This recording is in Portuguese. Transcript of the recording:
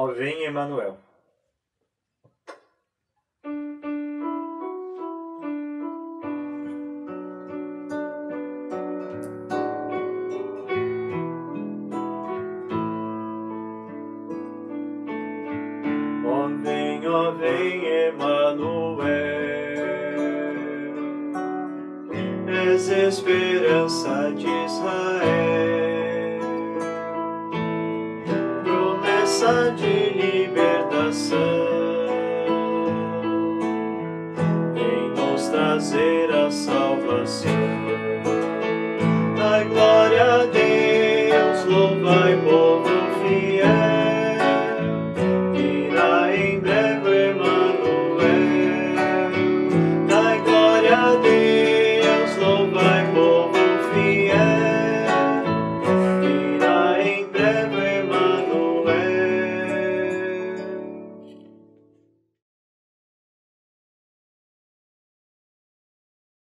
Ó vem Emanuel. Ó vem, ó vem Emanuel. És esperança de Israel. Promessa de libertação. Vem nos trazer a salvação.